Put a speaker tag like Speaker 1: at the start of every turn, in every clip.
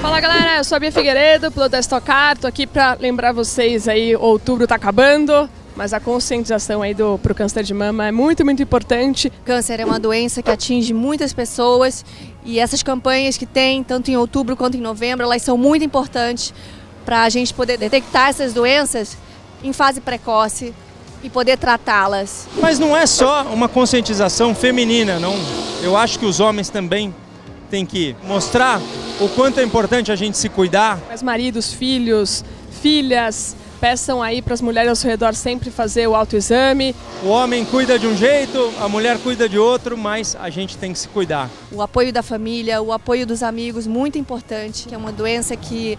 Speaker 1: Fala galera, eu sou a Bia Figueiredo, piloto da Stock Car, tô aqui para lembrar vocês aí, outubro tá acabando, mas a conscientização aí do pro câncer de mama é muito, muito importante.
Speaker 2: Câncer é uma doença que atinge muitas pessoas e essas campanhas que tem, tanto em outubro quanto em novembro, elas são muito importantes para a gente poder detectar essas doenças em fase precoce e poder tratá-las.
Speaker 3: Mas não é só uma conscientização feminina, não. Eu acho que os homens também têm que mostrar o quanto é importante a gente se cuidar.
Speaker 1: Os maridos, filhos, filhas, peçam aí para as mulheres ao seu redor sempre fazer o autoexame.
Speaker 3: O homem cuida de um jeito, a mulher cuida de outro, mas a gente tem que se cuidar.
Speaker 2: O apoio da família, o apoio dos amigos, muito importante, que é uma doença que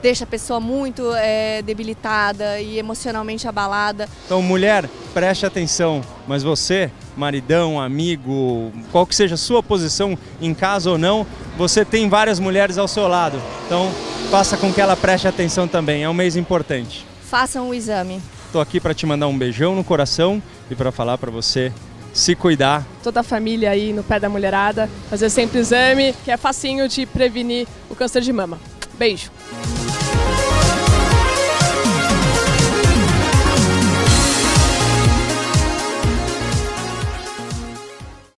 Speaker 2: deixa a pessoa muito é, debilitada e emocionalmente abalada.
Speaker 3: Então, mulher, preste atenção, mas você, maridão, amigo, qual que seja a sua posição em casa ou não, você tem várias mulheres ao seu lado. Então, faça com que ela preste atenção também, é um mês importante.
Speaker 2: Façam o exame.
Speaker 3: Estou aqui para te mandar um beijão no coração e para falar para você se cuidar.
Speaker 1: Toda a família aí no pé da mulherada, fazer sempre exame, que é facinho de prevenir o câncer de mama. Beijo!